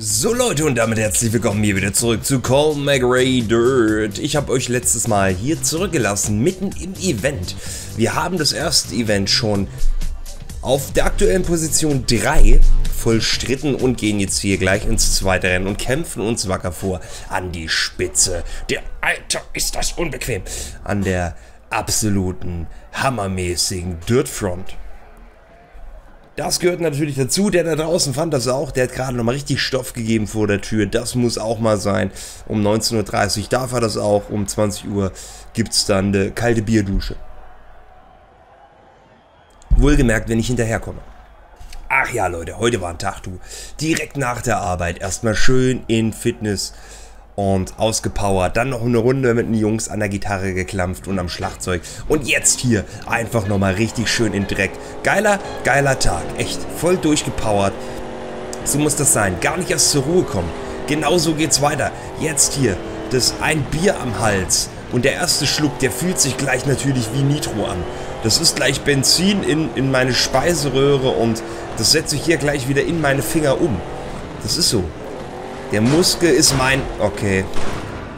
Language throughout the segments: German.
So Leute und damit herzlich willkommen hier wieder zurück zu Call McRae Dirt. Ich habe euch letztes Mal hier zurückgelassen, mitten im Event. Wir haben das erste Event schon auf der aktuellen Position 3 vollstritten und gehen jetzt hier gleich ins zweite Rennen und kämpfen uns wacker vor an die Spitze. Der Alter, ist das unbequem. An der absoluten, hammermäßigen Dirtfront. Das gehört natürlich dazu. Der da draußen fand das auch. Der hat gerade nochmal richtig Stoff gegeben vor der Tür. Das muss auch mal sein. Um 19.30 Uhr darf er das auch. Um 20 Uhr gibt es dann eine kalte Bierdusche. Wohlgemerkt, wenn ich hinterherkomme. Ach ja, Leute, heute war ein Tag, du. Direkt nach der Arbeit erstmal schön in Fitness und ausgepowert. Dann noch eine Runde mit den Jungs an der Gitarre geklampft und am Schlagzeug. Und jetzt hier einfach nochmal richtig schön in Dreck. Geiler, geiler Tag. Echt voll durchgepowert. So muss das sein. Gar nicht erst zur Ruhe kommen. Genauso geht's weiter. Jetzt hier das ein Bier am Hals. Und der erste Schluck, der fühlt sich gleich natürlich wie Nitro an. Das ist gleich Benzin in, in meine Speiseröhre und das setze ich hier gleich wieder in meine Finger um. Das ist so. Der Muskel ist mein... Okay.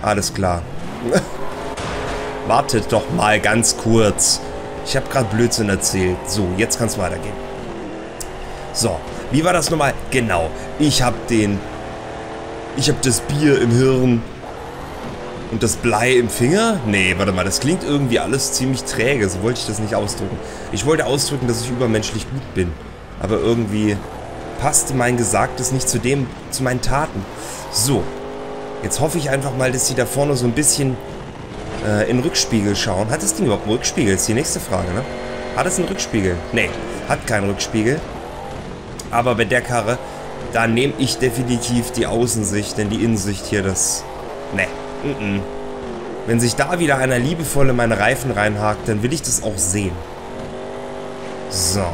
Alles klar. Wartet doch mal ganz kurz. Ich habe gerade Blödsinn erzählt. So, jetzt kann es weitergehen. So, wie war das nochmal? Genau, ich habe den... Ich habe das Bier im Hirn und das Blei im Finger? Nee, warte mal, das klingt irgendwie alles ziemlich träge. So wollte ich das nicht ausdrücken. Ich wollte ausdrücken, dass ich übermenschlich gut bin. Aber irgendwie passte mein Gesagtes nicht zu dem, zu meinen Taten. So. Jetzt hoffe ich einfach mal, dass sie da vorne so ein bisschen äh, in Rückspiegel schauen. Hat das Ding überhaupt einen Rückspiegel? Ist die nächste Frage, ne? Hat es einen Rückspiegel? Nee, hat keinen Rückspiegel. Aber bei der Karre, da nehme ich definitiv die Außensicht, denn die Innensicht hier, das... Nee, mm -mm. Wenn sich da wieder einer liebevoll in meine Reifen reinhakt, dann will ich das auch sehen. So.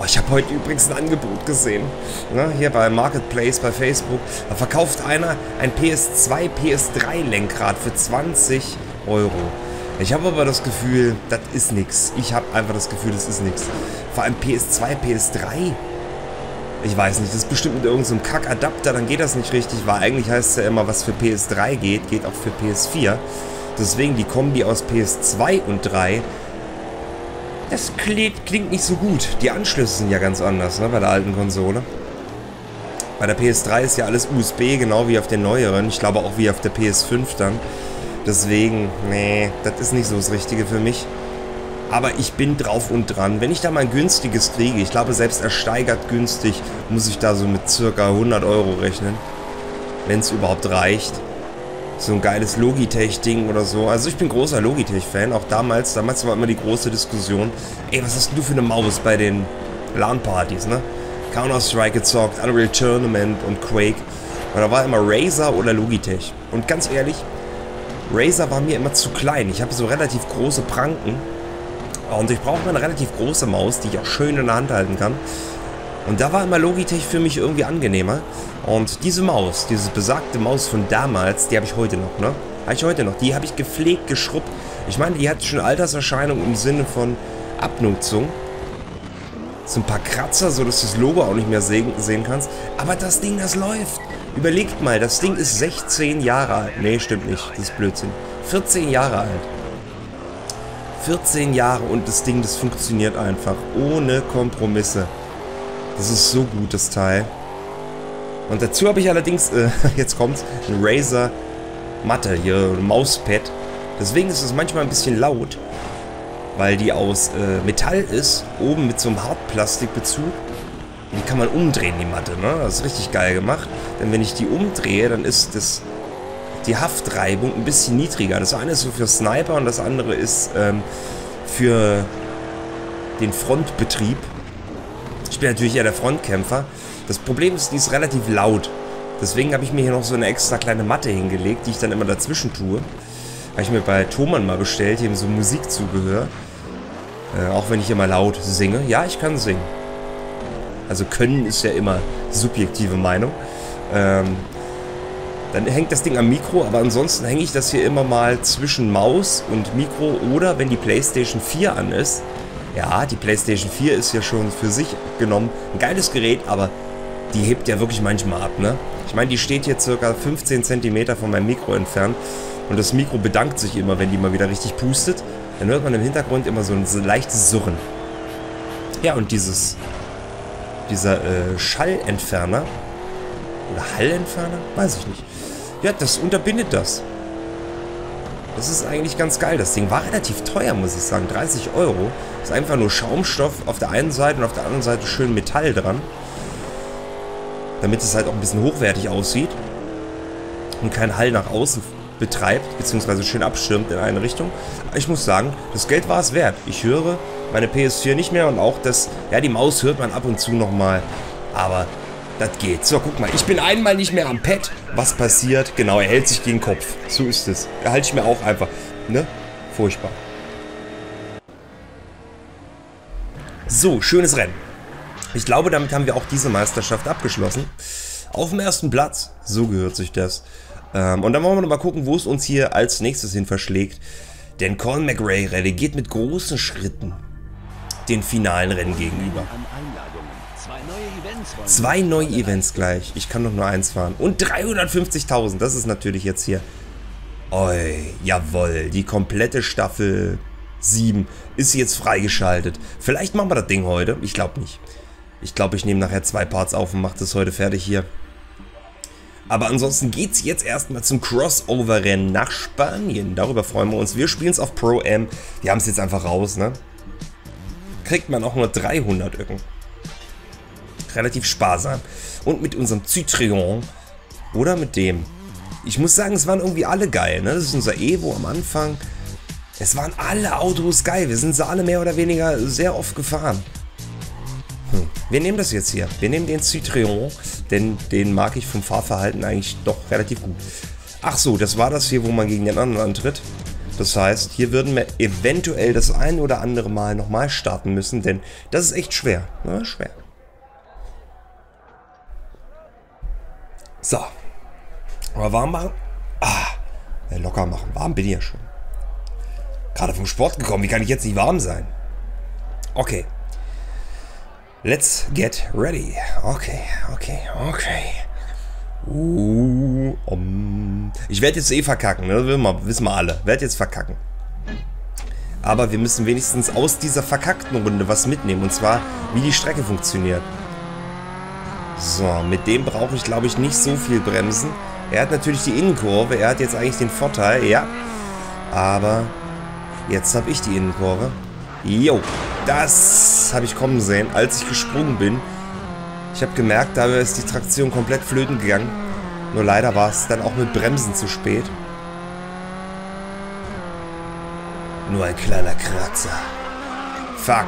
Oh, ich habe heute übrigens ein Angebot gesehen. Ne, hier bei Marketplace bei Facebook. Da verkauft einer ein PS2, PS3 Lenkrad für 20 Euro. Ich habe aber das Gefühl, das ist nichts. Ich habe einfach das Gefühl, das ist nichts. Vor allem PS2, PS3. Ich weiß nicht, das ist bestimmt mit irgendeinem so Kack-Adapter, dann geht das nicht richtig, weil eigentlich heißt es ja immer, was für PS3 geht, geht auch für PS4. Deswegen die Kombi aus PS2 und 3 das klingt, nicht so gut. Die Anschlüsse sind ja ganz anders, ne, bei der alten Konsole. Bei der PS3 ist ja alles USB, genau wie auf den neueren. Ich glaube auch wie auf der PS5 dann. Deswegen, nee, das ist nicht so das Richtige für mich. Aber ich bin drauf und dran. Wenn ich da mal ein günstiges kriege, ich glaube selbst ersteigert günstig, muss ich da so mit circa 100 Euro rechnen. Wenn es überhaupt reicht so ein geiles Logitech-Ding oder so. Also ich bin großer Logitech-Fan, auch damals. Damals war immer die große Diskussion, ey, was hast du für eine Maus bei den LAN-Partys, ne? Counter-Strike gezockt, Unreal Tournament und Quake. Und da war immer Razer oder Logitech. Und ganz ehrlich, Razer war mir immer zu klein. Ich habe so relativ große Pranken. Und ich brauche eine relativ große Maus, die ich auch schön in der Hand halten kann. Und da war immer Logitech für mich irgendwie angenehmer. Und diese Maus, diese besagte Maus von damals, die habe ich heute noch, ne? Habe ich heute noch. Die habe ich gepflegt, geschrubbt. Ich meine, die hat schon Alterserscheinung im Sinne von Abnutzung. So ein paar Kratzer, so dass du das Logo auch nicht mehr sehen, sehen kannst. Aber das Ding, das läuft. Überlegt mal, das Ding ist 16 Jahre alt. Nee, stimmt nicht. Das ist Blödsinn. 14 Jahre alt. 14 Jahre und das Ding, das funktioniert einfach. Ohne Kompromisse. Das ist so gut, das Teil. Und dazu habe ich allerdings, äh, jetzt kommt ein Razer Matte hier, ein Mauspad. Deswegen ist es manchmal ein bisschen laut, weil die aus äh, Metall ist, oben mit so einem Hartplastikbezug. Die kann man umdrehen, die Matte, ne? Das ist richtig geil gemacht. Denn wenn ich die umdrehe, dann ist das die Haftreibung ein bisschen niedriger. Das eine ist so für Sniper und das andere ist ähm, für den Frontbetrieb. Bin natürlich eher der Frontkämpfer. Das Problem ist, die ist relativ laut. Deswegen habe ich mir hier noch so eine extra kleine Matte hingelegt, die ich dann immer dazwischen tue. Habe ich mir bei Thomann mal bestellt, hier so Musikzubehör. Äh, auch wenn ich immer laut singe. Ja, ich kann singen. Also können ist ja immer subjektive Meinung. Ähm, dann hängt das Ding am Mikro, aber ansonsten hänge ich das hier immer mal zwischen Maus und Mikro oder wenn die Playstation 4 an ist. Ja, die Playstation 4 ist ja schon für sich genommen ein geiles Gerät, aber die hebt ja wirklich manchmal ab, ne? Ich meine, die steht hier circa 15 cm von meinem Mikro entfernt. Und das Mikro bedankt sich immer, wenn die mal wieder richtig pustet. Dann hört man im Hintergrund immer so ein leichtes Surren. Ja, und dieses... Dieser äh, Schallentferner... Oder Hallentferner? Weiß ich nicht. Ja, das unterbindet das. Das ist eigentlich ganz geil. Das Ding war relativ teuer, muss ich sagen. 30 Euro. Ist einfach nur Schaumstoff auf der einen Seite und auf der anderen Seite schön Metall dran. Damit es halt auch ein bisschen hochwertig aussieht. Und kein Hall nach außen betreibt, beziehungsweise schön abschirmt in eine Richtung. Ich muss sagen, das Geld war es wert. Ich höre meine PS4 nicht mehr und auch das, ja, die Maus hört man ab und zu nochmal. Aber das geht. So, guck mal, ich bin einmal nicht mehr am Pad. Was passiert? Genau, er hält sich gegen den Kopf. So ist es. Er halte ich mir auch einfach. Ne? Furchtbar. So, schönes Rennen. Ich glaube, damit haben wir auch diese Meisterschaft abgeschlossen. Auf dem ersten Platz. So gehört sich das. Ähm, und dann wollen wir noch mal gucken, wo es uns hier als nächstes hin verschlägt. Denn Colin McRae Rallye geht mit großen Schritten den finalen Rennen gegenüber. Zwei neue Events gleich. Ich kann doch nur eins fahren. Und 350.000. Das ist natürlich jetzt hier. Oi, jawoll. Die komplette Staffel 7 ist jetzt freigeschaltet. Vielleicht machen wir das Ding heute. Ich glaube nicht. Ich glaube, ich nehme nachher zwei Parts auf und mache das heute fertig hier. Aber ansonsten geht es jetzt erstmal zum Crossover-Rennen nach Spanien. Darüber freuen wir uns. Wir spielen es auf Pro-M. Wir haben es jetzt einfach raus, ne? Kriegt man auch nur 300 Öcken. Relativ sparsam. Und mit unserem Citroën oder mit dem. Ich muss sagen, es waren irgendwie alle geil, ne? Das ist unser Evo am Anfang. Es waren alle Autos geil. Wir sind sie alle mehr oder weniger sehr oft gefahren. Hm. Wir nehmen das jetzt hier. Wir nehmen den Citroën, denn den mag ich vom Fahrverhalten eigentlich doch relativ gut. Ach so, das war das hier, wo man gegen den anderen antritt. Das heißt, hier würden wir eventuell das ein oder andere Mal nochmal starten müssen, denn das ist echt schwer. Ja, schwer. So. Aber warm machen? Ah, locker machen. Warm bin ich ja schon. Gerade vom Sport gekommen. Wie kann ich jetzt nicht warm sein? Okay. Let's get ready. Okay, okay, okay. Uh, um. Ich werde jetzt eh verkacken, ne? Wissen wir alle. Werde jetzt verkacken. Aber wir müssen wenigstens aus dieser verkackten Runde was mitnehmen. Und zwar, wie die Strecke funktioniert. So, mit dem brauche ich, glaube ich, nicht so viel Bremsen. Er hat natürlich die Innenkurve. Er hat jetzt eigentlich den Vorteil, ja. Aber jetzt habe ich die Innenkurve. Jo, das habe ich kommen sehen, als ich gesprungen bin. Ich habe gemerkt, da ist die Traktion komplett flöten gegangen. Nur leider war es dann auch mit Bremsen zu spät. Nur ein kleiner Kratzer. Fuck.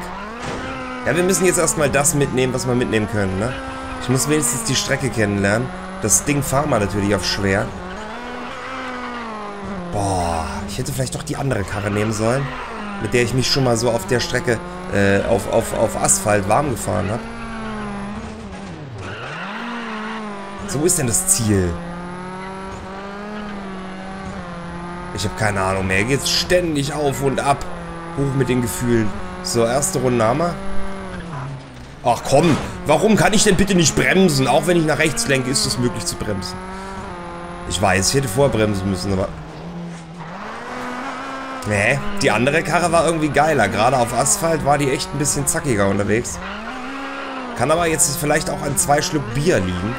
Ja, wir müssen jetzt erstmal das mitnehmen, was wir mitnehmen können, ne? Ich muss wenigstens die Strecke kennenlernen. Das Ding fahren wir natürlich auf schwer. Boah, ich hätte vielleicht doch die andere Karre nehmen sollen mit der ich mich schon mal so auf der Strecke äh, auf, auf, auf Asphalt warm gefahren habe. So, wo ist denn das Ziel? Ich habe keine Ahnung mehr. Geht ständig auf und ab. Hoch mit den Gefühlen. So, erste Runde haben wir. Ach komm, warum kann ich denn bitte nicht bremsen? Auch wenn ich nach rechts lenke, ist es möglich zu bremsen. Ich weiß, ich hätte vorher bremsen müssen, aber... Nee, die andere Karre war irgendwie geiler. Gerade auf Asphalt war die echt ein bisschen zackiger unterwegs. Kann aber jetzt vielleicht auch an zwei Schluck Bier liegen.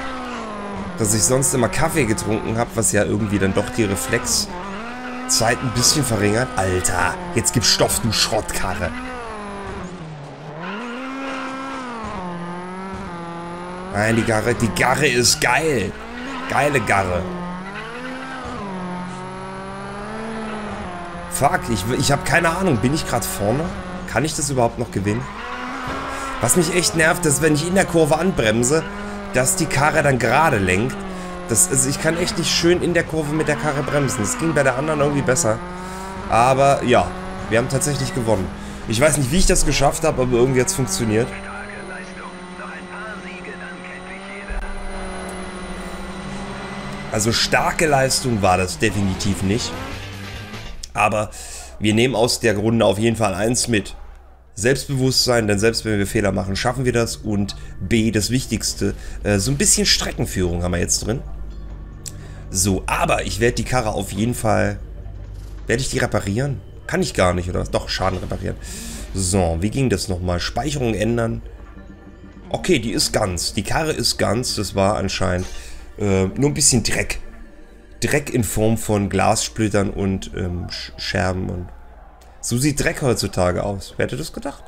Dass ich sonst immer Kaffee getrunken habe, was ja irgendwie dann doch die Reflexzeit ein bisschen verringert. Alter, jetzt gibt's Stoff, du Schrottkarre. Nein, die Garre, die Garre ist geil. Geile Garre. Fuck, ich, ich habe keine Ahnung. Bin ich gerade vorne? Kann ich das überhaupt noch gewinnen? Was mich echt nervt, ist, wenn ich in der Kurve anbremse, dass die Karre dann gerade lenkt. Das, also ich kann echt nicht schön in der Kurve mit der Karre bremsen. Das ging bei der anderen irgendwie besser. Aber ja, wir haben tatsächlich gewonnen. Ich weiß nicht, wie ich das geschafft habe, aber irgendwie hat es funktioniert. Also starke Leistung war das definitiv nicht. Aber wir nehmen aus der Runde auf jeden Fall eins mit. Selbstbewusstsein, denn selbst wenn wir Fehler machen, schaffen wir das. Und B, das Wichtigste, äh, so ein bisschen Streckenführung haben wir jetzt drin. So, aber ich werde die Karre auf jeden Fall... Werde ich die reparieren? Kann ich gar nicht, oder was? Doch, Schaden reparieren. So, wie ging das nochmal? Speicherung ändern. Okay, die ist ganz. Die Karre ist ganz. Das war anscheinend äh, nur ein bisschen Dreck. Dreck in Form von Glassplittern und ähm, Scherben. Und so sieht Dreck heutzutage aus. Wer hätte das gedacht?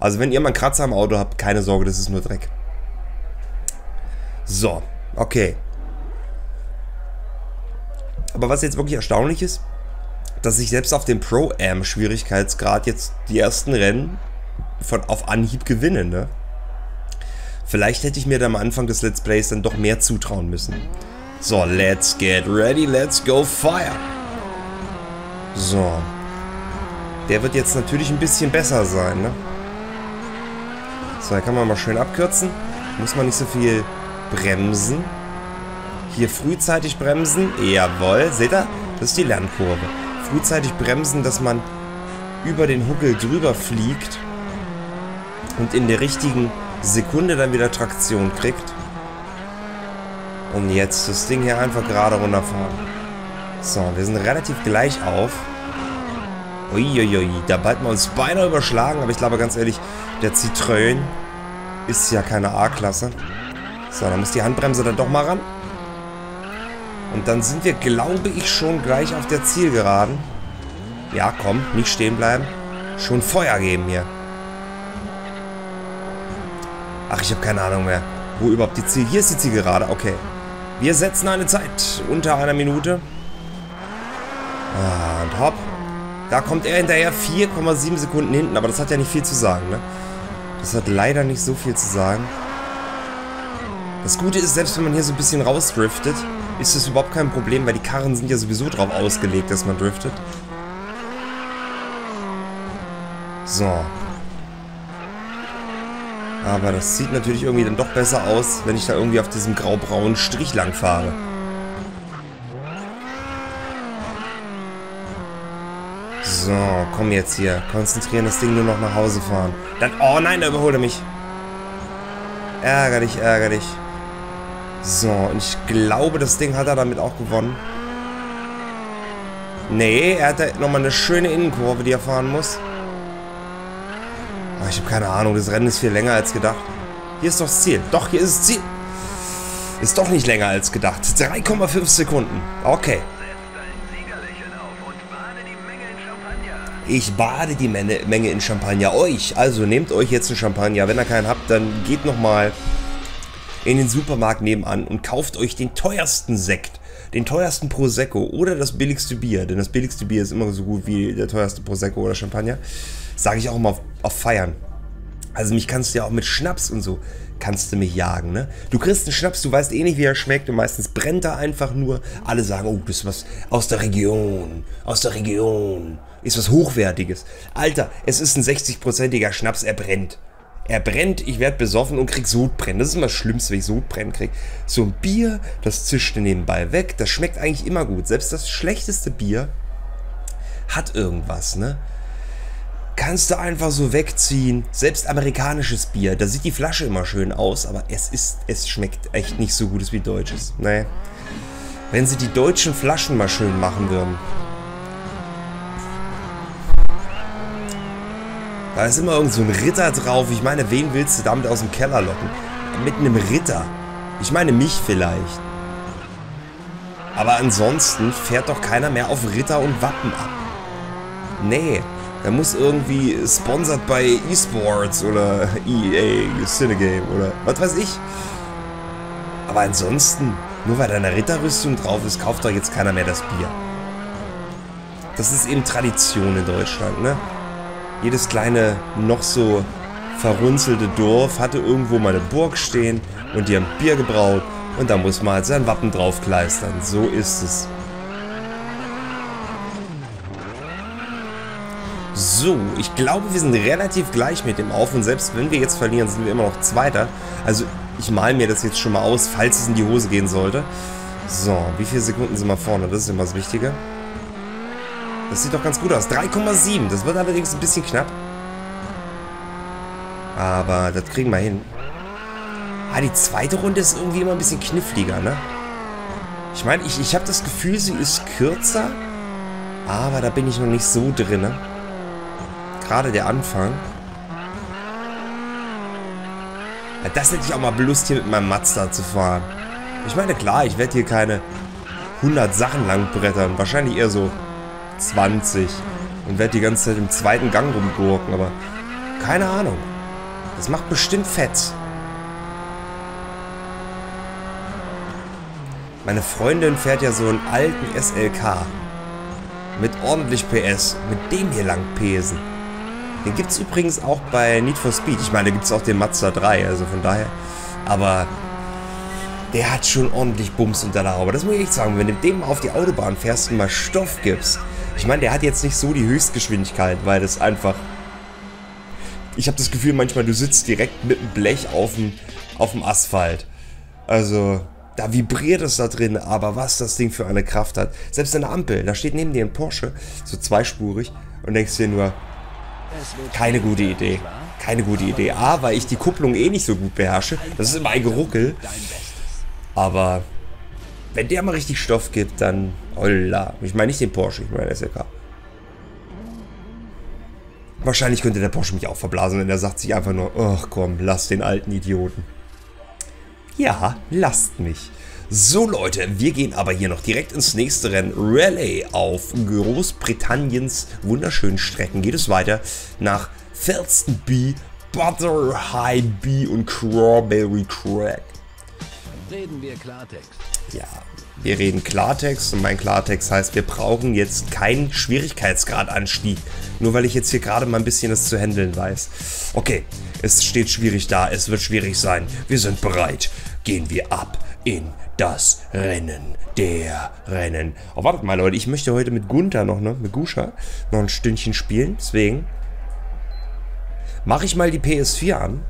Also wenn ihr mal einen Kratzer am Auto habt, keine Sorge, das ist nur Dreck. So, okay. Aber was jetzt wirklich erstaunlich ist, dass ich selbst auf dem Pro-Am-Schwierigkeitsgrad jetzt die ersten Rennen von auf Anhieb gewinne, ne? Vielleicht hätte ich mir da am Anfang des Let's Plays dann doch mehr zutrauen müssen. So, let's get ready, let's go fire. So. Der wird jetzt natürlich ein bisschen besser sein, ne? So, da kann man mal schön abkürzen. Muss man nicht so viel bremsen. Hier frühzeitig bremsen. Jawohl. Seht ihr? Das ist die Lernkurve. Frühzeitig bremsen, dass man über den Huckel drüber fliegt und in der richtigen Sekunde dann wieder Traktion kriegt. Und jetzt das Ding hier einfach gerade runterfahren. So, wir sind relativ gleich auf. Uiuiui, da bald wir uns beinahe überschlagen, aber ich glaube ganz ehrlich, der Citroën ist ja keine A-Klasse. So, dann muss die Handbremse dann doch mal ran. Und dann sind wir, glaube ich, schon gleich auf der Zielgeraden. Ja, komm, nicht stehen bleiben. Schon Feuer geben hier. Ach, ich habe keine Ahnung mehr, wo überhaupt die Ziel... Hier ist die Zielgerade, okay. Wir setzen eine Zeit unter einer Minute. Ah, und hopp. Da kommt er hinterher 4,7 Sekunden hinten, aber das hat ja nicht viel zu sagen, ne? Das hat leider nicht so viel zu sagen. Das Gute ist, selbst wenn man hier so ein bisschen rausdriftet, ist das überhaupt kein Problem, weil die Karren sind ja sowieso drauf ausgelegt, dass man driftet. So. Aber das sieht natürlich irgendwie dann doch besser aus, wenn ich da irgendwie auf diesem graubraunen Strich lang fahre. So, komm jetzt hier. Konzentrieren, das Ding nur noch nach Hause fahren. Dann, oh nein, da überholt er mich. Ärgerlich, ärgerlich. So, und ich glaube, das Ding hat er damit auch gewonnen. Nee, er hat da nochmal eine schöne Innenkurve, die er fahren muss. Aber ich habe keine Ahnung, das Rennen ist viel länger als gedacht. Hier ist doch das Ziel. Doch, hier ist das Ziel. Ist doch nicht länger als gedacht. 3,5 Sekunden. Okay. Ich bade die Menge in Champagner. Euch. Also nehmt euch jetzt einen Champagner. Wenn ihr keinen habt, dann geht nochmal in den Supermarkt nebenan und kauft euch den teuersten Sekt, den teuersten Prosecco oder das billigste Bier, denn das billigste Bier ist immer so gut wie der teuerste Prosecco oder Champagner. Sage ich auch immer auf, Feiern. Also mich kannst du ja auch mit Schnaps und so kannst du mich jagen, ne? Du kriegst einen Schnaps, du weißt eh nicht, wie er schmeckt und meistens brennt er einfach nur. Alle sagen, oh, das ist was aus der Region, aus der Region, ist was Hochwertiges. Alter, es ist ein 60-prozentiger Schnaps, er brennt. Er brennt, ich werde besoffen und krieg Sodbrennen. Das ist immer das Schlimmste, wenn ich Sodbrennen krieg. So ein Bier, das zischt nebenbei weg, das schmeckt eigentlich immer gut. Selbst das schlechteste Bier hat irgendwas, ne? Kannst du einfach so wegziehen. Selbst amerikanisches Bier, da sieht die Flasche immer schön aus, aber es ist, es schmeckt echt nicht so gut wie deutsches. Nee. Wenn sie die deutschen Flaschen mal schön machen würden. Da ist immer irgend so ein Ritter drauf. Ich meine, wen willst du damit aus dem Keller locken? Mit einem Ritter. Ich meine mich vielleicht. Aber ansonsten fährt doch keiner mehr auf Ritter und Wappen ab. Nee, er muss irgendwie sponsored bei eSports oder EA, Cinegame oder was weiß ich. Aber ansonsten, nur weil da eine Ritterrüstung drauf ist, kauft doch jetzt keiner mehr das Bier. Das ist eben Tradition in Deutschland, ne? Jedes kleine, noch so verrunzelte Dorf hatte irgendwo mal eine Burg stehen und die haben Bier gebraut und da muss man halt sein Wappen draufkleistern. So ist es. So, ich glaube, wir sind relativ gleich mit dem Auf und selbst wenn wir jetzt verlieren, sind wir immer noch Zweiter. Also ich mal mir das jetzt schon mal aus, falls es in die Hose gehen sollte. So, wie viele Sekunden sind wir vorne? Das ist immer das Wichtige. Das sieht doch ganz gut aus. 3,7. Das wird allerdings ein bisschen knapp. Aber das kriegen wir hin. Ah, die zweite Runde ist irgendwie immer ein bisschen kniffliger, ne? Ich meine, ich, ich habe das Gefühl, sie ist kürzer. Aber da bin ich noch nicht so drin, ne? Gerade der Anfang. Ja, das hätte ich auch mal Lust, hier mit meinem Mazda zu fahren. Ich meine, klar, ich werde hier keine 100 Sachen lang brettern. Wahrscheinlich eher so 20. Und werde die ganze Zeit im zweiten Gang rumgurken, aber keine Ahnung. Das macht bestimmt fett. Meine Freundin fährt ja so einen alten SLK. Mit ordentlich PS. Mit dem hier lang pesen. Den gibt es übrigens auch bei Need for Speed. Ich meine, da gibt es auch den Mazda 3, also von daher. Aber der hat schon ordentlich Bums unter der Haube. Das muss ich echt sagen. Wenn du dem auf die Autobahn fährst und mal Stoff gibst. Ich meine, der hat jetzt nicht so die Höchstgeschwindigkeit, weil das einfach... Ich habe das Gefühl manchmal, du sitzt direkt mit dem Blech auf dem, auf dem Asphalt. Also, da vibriert es da drin, aber was das Ding für eine Kraft hat. Selbst eine Ampel, da steht neben dir ein Porsche, so zweispurig, und denkst dir nur, keine gute Idee. Keine gute Idee. A, weil ich die Kupplung eh nicht so gut beherrsche. Das ist immer ein Geruckel. Aber wenn der mal richtig Stoff gibt, dann... Holla. Ich meine nicht den Porsche, ich meine SLK. Wahrscheinlich könnte der Porsche mich auch verblasen, denn er sagt sich einfach nur, ach komm, lass den alten Idioten. Ja, lasst mich. So Leute, wir gehen aber hier noch direkt ins nächste Rennen. Rallye auf Großbritanniens wunderschönen Strecken. Geht es weiter nach Felsenby, Butter High B und Crawberry Crack. Reden wir Klartext. Ja, wir reden Klartext und mein Klartext heißt, wir brauchen jetzt keinen Schwierigkeitsgradanstieg. Nur weil ich jetzt hier gerade mal ein bisschen das zu handeln weiß. Okay, es steht schwierig da, es wird schwierig sein. Wir sind bereit. Gehen wir ab in das Rennen der Rennen. Oh, wartet mal, Leute. Ich möchte heute mit Gunther noch, ne? Mit Guscha noch ein Stündchen spielen. Deswegen mache ich mal die PS4 an.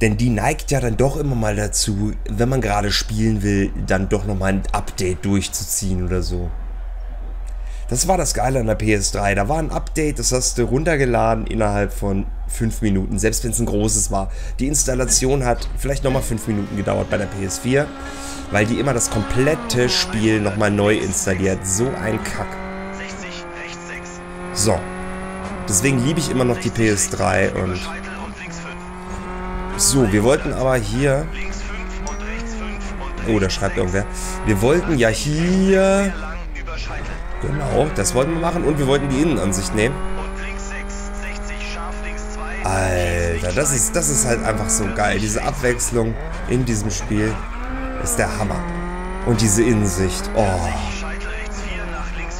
Denn die neigt ja dann doch immer mal dazu, wenn man gerade spielen will, dann doch nochmal ein Update durchzuziehen oder so. Das war das Geile an der PS3. Da war ein Update, das hast du runtergeladen innerhalb von 5 Minuten, selbst wenn es ein großes war. Die Installation hat vielleicht nochmal 5 Minuten gedauert bei der PS4, weil die immer das komplette Spiel nochmal neu installiert. So ein Kack. So. Deswegen liebe ich immer noch die PS3 und... So, wir wollten aber hier... Oh, da schreibt irgendwer. Wir wollten ja hier Genau, das wollten wir machen und wir wollten die Innenansicht nehmen. Alter, das ist, das ist halt einfach so geil. Diese Abwechslung in diesem Spiel ist der Hammer. Und diese Innensicht, oh.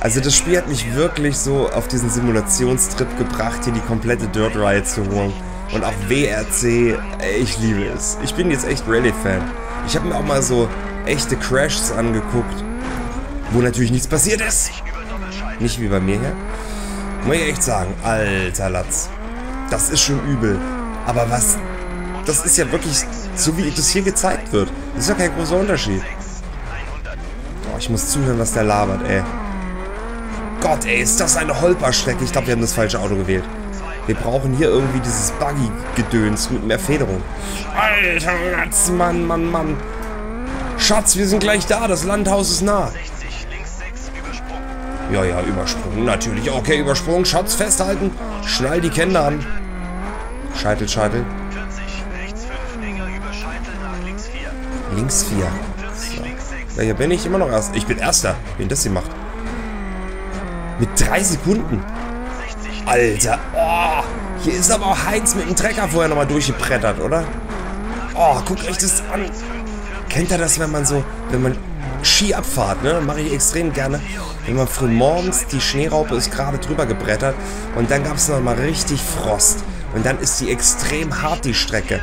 Also das Spiel hat mich wirklich so auf diesen Simulationstrip gebracht, hier die komplette Dirt Ride zu holen. Und auch WRC, ich liebe es. Ich bin jetzt echt Rallye-Fan. Ich habe mir auch mal so echte Crashs angeguckt, wo natürlich nichts passiert ist. Nicht wie bei mir hier. Muss ich echt sagen, alter Latz. Das ist schon übel. Aber was... Das ist ja wirklich so, wie das hier gezeigt wird. Das ist ja kein großer Unterschied. Oh, ich muss zuhören, was der labert, ey. Gott, ey, ist das eine Holperstrecke. Ich glaube, wir haben das falsche Auto gewählt. Wir brauchen hier irgendwie dieses Buggy-Gedöns mit mehr Federung. Alter Latz, Mann, Mann, Mann. Schatz, wir sind gleich da. Das Landhaus ist nah. Ja, ja, Übersprung, natürlich. Okay, Übersprung, Schatz festhalten. Schnall die Kinder an. Scheitel, Scheitel. Links 4. So. Ja, hier bin ich immer noch erst. Ich bin Erster. Wen das hier macht. Mit drei Sekunden. Alter. Oh, hier ist aber auch Heinz mit dem Trecker vorher nochmal durchgebrettert, oder? Oh, guckt euch das an. Kennt ihr das, wenn man so, wenn man Skiabfahrt, ne? Mache ich extrem gerne. Wenn man früh morgens, die Schneeraupe ist gerade drüber gebrettert und dann gab es nochmal richtig Frost. Und dann ist die extrem hart, die Strecke.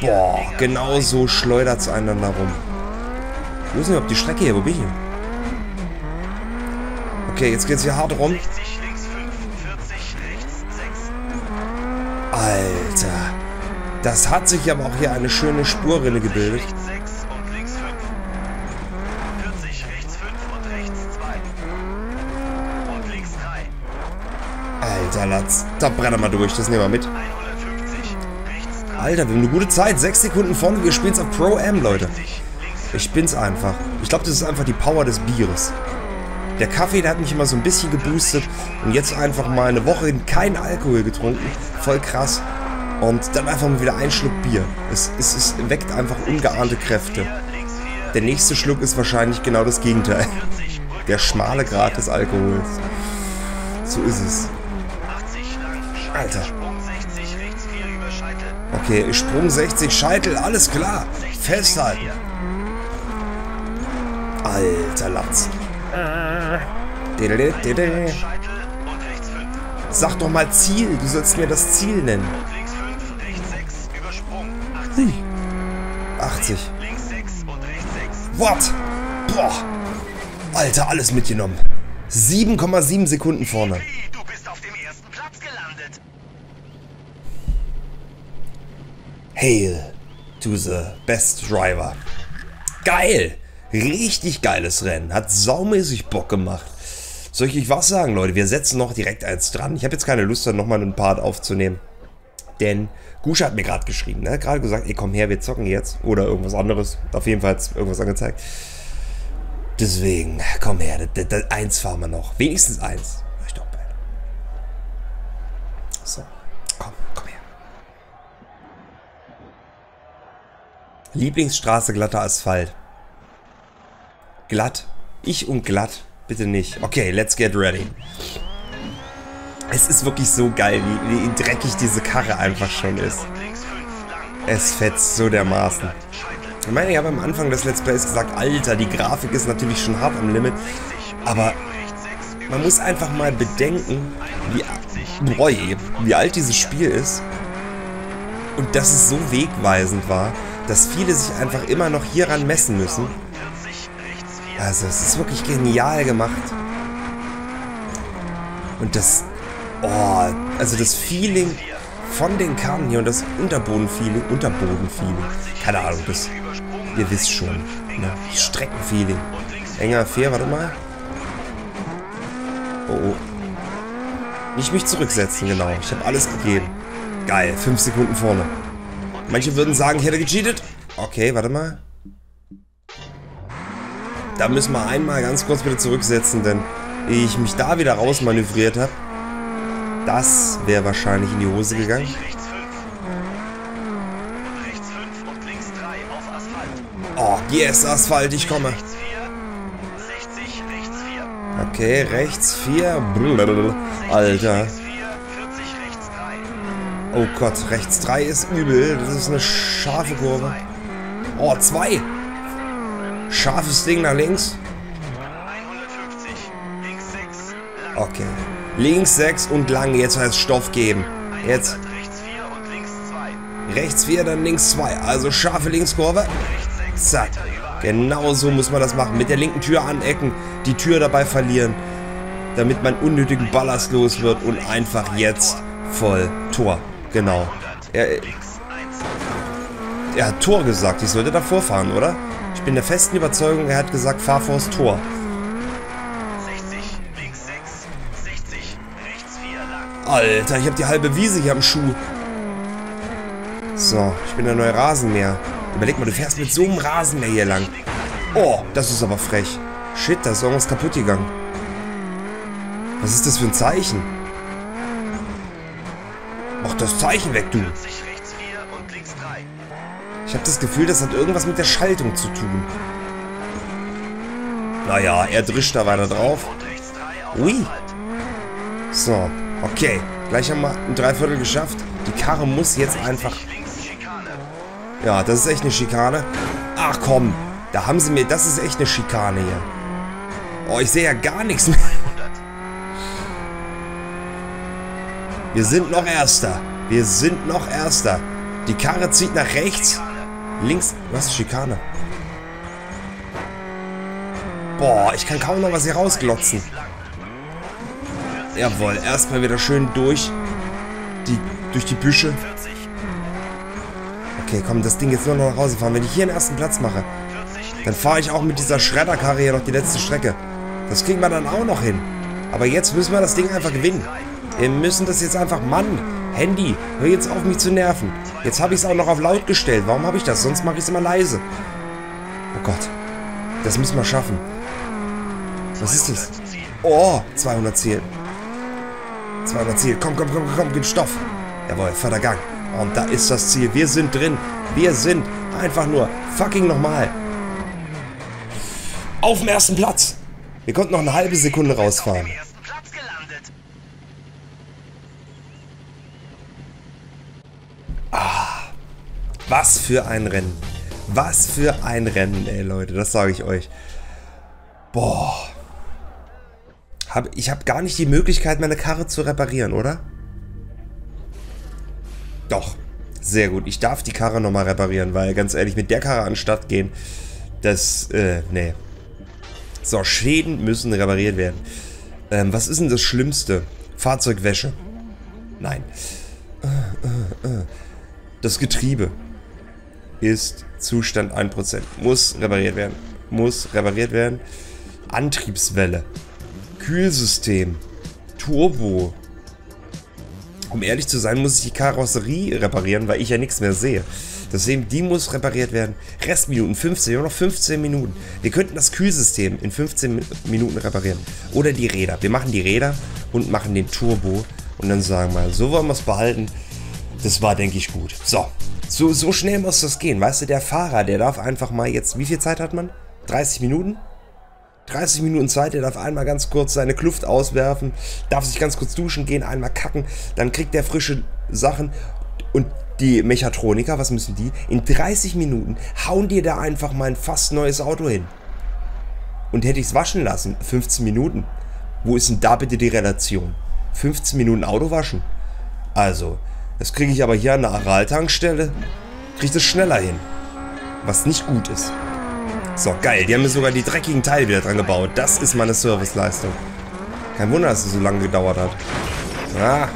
Boah, genau so schleudert es einander rum. Ich weiß nicht, ob die Strecke hier, wo bin ich hier? Okay, jetzt geht es hier hart rum. Alter. Das hat sich aber auch hier eine schöne Spurrinne gebildet. Alter Latz. Da brennt er mal durch, das nehmen wir mit. Alter, wir haben eine gute Zeit. Sechs Sekunden vorne. Wir spielen es auf Pro M, Leute. Ich bin's einfach. Ich glaube, das ist einfach die Power des Bieres. Der Kaffee, der hat mich immer so ein bisschen geboostet. Und jetzt einfach mal eine Woche kein Alkohol getrunken. Voll krass. Und dann einfach mal wieder ein Schluck Bier. Es, es, es weckt einfach ungeahnte Kräfte. Der nächste Schluck ist wahrscheinlich genau das Gegenteil. Der schmale Grad des Alkohols. So ist es. Alter. Okay, Sprung 60, Scheitel, alles klar. Festhalten. Alter Latz. Sag doch mal Ziel, du sollst mir das Ziel nennen. 80. What? Boah. Alter, alles mitgenommen. 7,7 Sekunden vorne. Du bist auf dem ersten Platz gelandet. Hail to the best driver. Geil. Richtig geiles Rennen. Hat saumäßig Bock gemacht. Soll ich euch was sagen, Leute? Wir setzen noch direkt eins dran. Ich habe jetzt keine Lust, dann nochmal einen Part aufzunehmen. Denn Gusha hat mir gerade geschrieben, ne? Gerade gesagt, ey, komm her, wir zocken jetzt. Oder irgendwas anderes. Auf jeden Fall irgendwas angezeigt. Deswegen, komm her, das, das, eins fahren wir noch. Wenigstens eins. Ich doch. So, komm, komm her. Lieblingsstraße, glatter Asphalt. Glatt. Ich und glatt. Bitte nicht. Okay, let's get ready. Es ist wirklich so geil, wie, wie dreckig diese Karre einfach schon ist. Es fetzt so dermaßen. Ich meine, ich habe am Anfang des Let's Plays gesagt, Alter, die Grafik ist natürlich schon hart am Limit. Aber man muss einfach mal bedenken, wie, boah, wie alt dieses Spiel ist. Und dass es so wegweisend war, dass viele sich einfach immer noch hieran messen müssen. Also es ist wirklich genial gemacht. Und das, oh, also das Feeling von den Karten hier und das Unterboden-Feeling, Unterboden-Feeling, keine Ahnung, das, ihr wisst schon, ne? Streckenfeeling. Enger fair, warte mal. Oh, oh. Nicht mich zurücksetzen, genau. Ich habe alles gegeben. Geil, 5 Sekunden vorne. Manche würden sagen, ich hätte gecheatet. Okay, warte mal. Da müssen wir einmal ganz kurz wieder zurücksetzen, denn ich mich da wieder rausmanövriert habe. Das wäre wahrscheinlich in die Hose gegangen. Oh, yes, Asphalt, ich komme. Okay, rechts 4. Alter. Oh Gott, rechts 3 ist übel. Das ist eine scharfe Kurve. Oh, 2. Scharfes Ding nach links. Okay. Links 6 und lang. Jetzt heißt Stoff geben. Jetzt. Rechts 4, dann links 2. Also scharfe Linkskurve. Zack. Genau so muss man das machen. Mit der linken Tür anecken, die Tür dabei verlieren, damit man unnötigen Ballast los wird und einfach jetzt voll Tor. Genau. Er, er hat Tor gesagt. Ich sollte davor fahren, oder? Ich bin der festen Überzeugung, er hat gesagt, fahr vors Tor. Alter, ich habe die halbe Wiese hier am Schuh. So, ich bin der neue Rasenmäher. Überleg mal, du fährst mit so einem Rasenmäher hier lang. Oh, das ist aber frech. Shit, da ist irgendwas kaputt gegangen. Was ist das für ein Zeichen? Das Zeichen weg, du. Ich habe das Gefühl, das hat irgendwas mit der Schaltung zu tun. Naja, er drischt da weiter drauf. Ui. So, okay. Gleich haben wir ein Dreiviertel geschafft. Die Karre muss jetzt einfach... Ja, das ist echt eine Schikane. Ach komm, da haben sie mir... Das ist echt eine Schikane hier. Oh, ich sehe ja gar nichts mehr. Wir sind noch Erster. Wir sind noch Erster. Die Karre zieht nach rechts. Links. Was Schikane? Boah, ich kann kaum noch was hier rausglotzen. Jawohl, erstmal wieder schön durch die, durch die Büsche. Okay, komm, das Ding jetzt nur noch nach Hause fahren. Wenn ich hier den ersten Platz mache, dann fahre ich auch mit dieser Schredderkarre hier noch die letzte Strecke. Das kriegen wir dann auch noch hin. Aber jetzt müssen wir das Ding einfach gewinnen. Wir müssen das jetzt einfach, Mann, Handy, hör jetzt auf mich zu nerven. Jetzt habe ich es auch noch auf laut gestellt. Warum habe ich das? Sonst mache ich es immer leise. Oh Gott. Das müssen wir schaffen. Was ist das? Oh, 200 Ziel. 200 Ziel. Komm, komm, komm, komm, gib Stoff. Jawohl, vierter Gang. Und da ist das Ziel. Wir sind drin. Wir sind einfach nur fucking nochmal. Auf dem ersten Platz. Wir konnten noch eine halbe Sekunde rausfahren. Was für ein Rennen. Was für ein Rennen, ey Leute. Das sage ich euch. Boah. Hab, ich habe gar nicht die Möglichkeit, meine Karre zu reparieren, oder? Doch. Sehr gut. Ich darf die Karre nochmal reparieren, weil ganz ehrlich, mit der Karre anstatt gehen, das, äh, nee. So, Schäden müssen repariert werden. Ähm, was ist denn das Schlimmste? Fahrzeugwäsche. Nein. Das Getriebe ist Zustand 1%. Muss repariert werden. Muss repariert werden. Antriebswelle. Kühlsystem. Turbo. Um ehrlich zu sein, muss ich die Karosserie reparieren, weil ich ja nichts mehr sehe. Deswegen, die muss repariert werden. Restminuten 15, wir haben noch 15 Minuten. Wir könnten das Kühlsystem in 15 Minuten reparieren. Oder die Räder. Wir machen die Räder und machen den Turbo. Und dann sagen wir, so wollen wir es behalten. Das war, denke ich, gut. So, so, so schnell muss das gehen. Weißt du, der Fahrer, der darf einfach mal jetzt... Wie viel Zeit hat man? 30 Minuten? 30 Minuten Zeit, der darf einmal ganz kurz seine Kluft auswerfen, darf sich ganz kurz duschen gehen, einmal kacken, dann kriegt der frische Sachen und die Mechatroniker, was müssen die? In 30 Minuten hauen dir da einfach mal ein fast neues Auto hin. Und hätte ich es waschen lassen, 15 Minuten. Wo ist denn da bitte die Relation? 15 Minuten Auto waschen? Also, das kriege ich aber hier an der Aral-Tankstelle, kriege ich das schneller hin. Was nicht gut ist. So, geil. Die haben mir sogar die dreckigen Teile wieder dran gebaut. Das ist meine Serviceleistung. Kein Wunder, dass es so lange gedauert hat. Ja,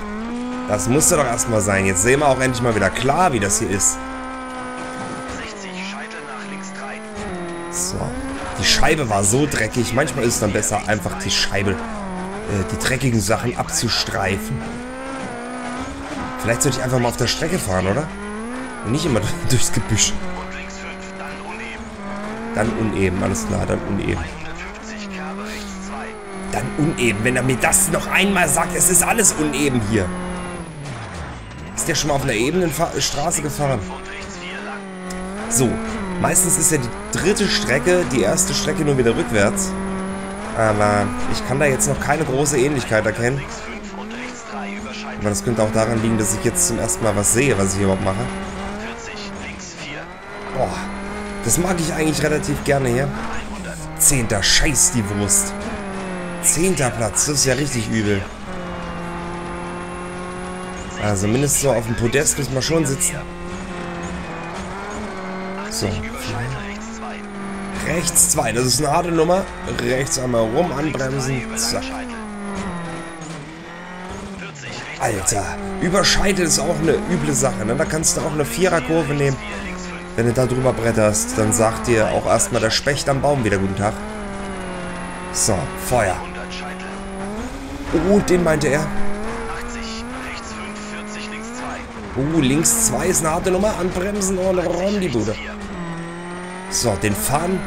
das musste doch erstmal sein. Jetzt sehen wir auch endlich mal wieder klar, wie das hier ist. So. Die Scheibe war so dreckig. Manchmal ist es dann besser, einfach die Scheibe, äh, die dreckigen Sachen abzustreifen. Vielleicht sollte ich einfach mal auf der Strecke fahren, oder? Und nicht immer durchs Gebüsch. Dann uneben, alles klar, dann uneben. Dann uneben, wenn er mir das noch einmal sagt, es ist alles uneben hier. Ist der schon mal auf einer ebenen Fa Straße gefahren? So, meistens ist ja die dritte Strecke, die erste Strecke nur wieder rückwärts. Aber ich kann da jetzt noch keine große Ähnlichkeit erkennen. Aber das könnte auch daran liegen, dass ich jetzt zum ersten Mal was sehe, was ich überhaupt mache. Boah. Das mag ich eigentlich relativ gerne hier. Zehnter, scheiß die Wurst. Zehnter Platz, das ist ja richtig übel. Also mindestens so auf dem Podest müssen wir schon sitzen. So. Rechts zwei, das ist eine harte Nummer. Rechts einmal rum, anbremsen. Zack. Alter, über Scheitel ist auch eine üble Sache. Ne? Da kannst du auch eine Viererkurve nehmen. Wenn du da drüber bretterst, dann sagt dir auch erstmal der Specht am Baum wieder guten Tag. So, Feuer. Oh, den meinte er. Oh, links 2 ist eine harte Nummer. Anbremsen und räumen die Bude. So, den fahren.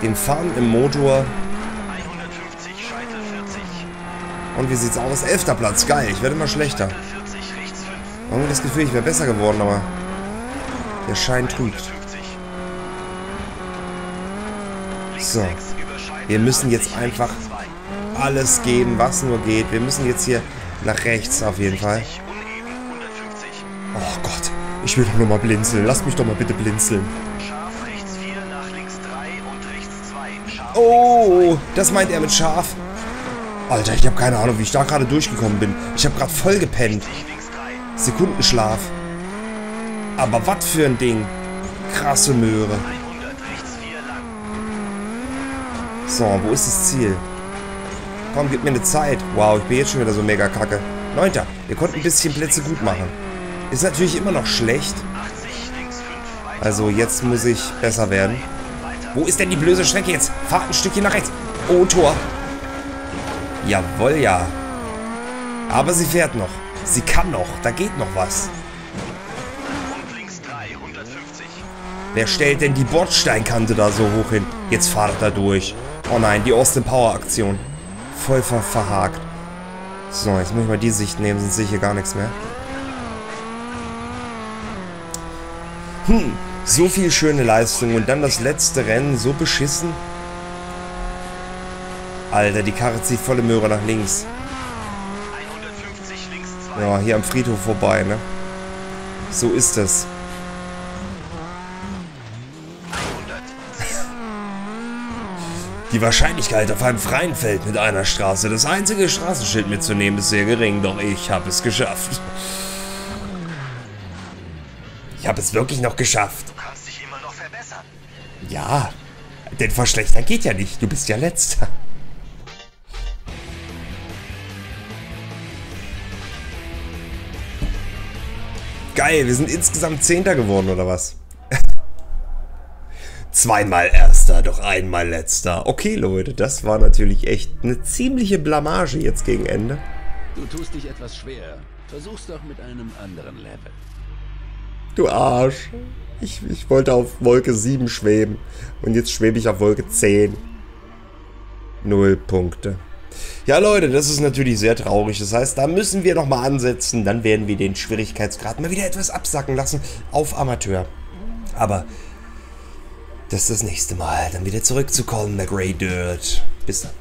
Den fahren im Motor. Und wie sieht's aus? Elfter Platz. Geil, ich werde immer schlechter. Irgendwie das Gefühl, ich wäre besser geworden, aber... Der Schein trügt. So. Wir müssen jetzt einfach alles geben, was nur geht. Wir müssen jetzt hier nach rechts auf jeden Fall. Oh Gott. Ich will doch nur mal blinzeln. Lass mich doch mal bitte blinzeln. Oh, das meint er mit scharf. Alter, ich habe keine Ahnung, wie ich da gerade durchgekommen bin. Ich habe gerade voll gepennt. Sekundenschlaf. Aber was für ein Ding. Krasse Möhre. So, wo ist das Ziel? Komm, gib mir eine Zeit. Wow, ich bin jetzt schon wieder so mega kacke. Neunter. Wir konnten ein bisschen Plätze gut machen. Ist natürlich immer noch schlecht. Also jetzt muss ich besser werden. Wo ist denn die blöde Strecke jetzt? Fahrt ein Stückchen nach rechts. Oh, Tor. Jawohl, ja. Aber sie fährt noch. Sie kann noch. Da geht noch was. Und links 3, 150. Wer stellt denn die Bordsteinkante da so hoch hin? Jetzt fahrt er durch. Oh nein, die Austin Power Aktion. Voll ver verhakt. So, jetzt muss ich mal die Sicht nehmen, sonst sehe ich hier gar nichts mehr. Hm, so viel schöne Leistung und dann das letzte Rennen so beschissen. Alter, die Karre zieht volle Möhre nach links. 150 links 2. Ja, hier am Friedhof vorbei, ne? So ist es. 100. Die Wahrscheinlichkeit, auf einem freien Feld mit einer Straße das einzige Straßenschild mitzunehmen, ist sehr gering, doch ich habe es geschafft. Ich habe es wirklich noch geschafft. Du kannst dich immer noch verbessern. Ja, denn verschlechtern geht ja nicht. Du bist ja letzter. Geil, wir sind insgesamt Zehnter geworden, oder was? Zweimal Erster, doch einmal Letzter. Okay, Leute, das war natürlich echt eine ziemliche Blamage jetzt gegen Ende. Du tust dich etwas schwer. Versuch's doch mit einem anderen Level. Du Arsch. Ich, ich wollte auf Wolke 7 schweben. Und jetzt schwebe ich auf Wolke 10. Null Punkte. Ja, Leute, das ist natürlich sehr traurig. Das heißt, da müssen wir nochmal ansetzen. Dann werden wir den Schwierigkeitsgrad mal wieder etwas absacken lassen auf Amateur. Aber das ist das nächste Mal. Dann wieder zurückzukommen, der Grey Dirt. Bis dann.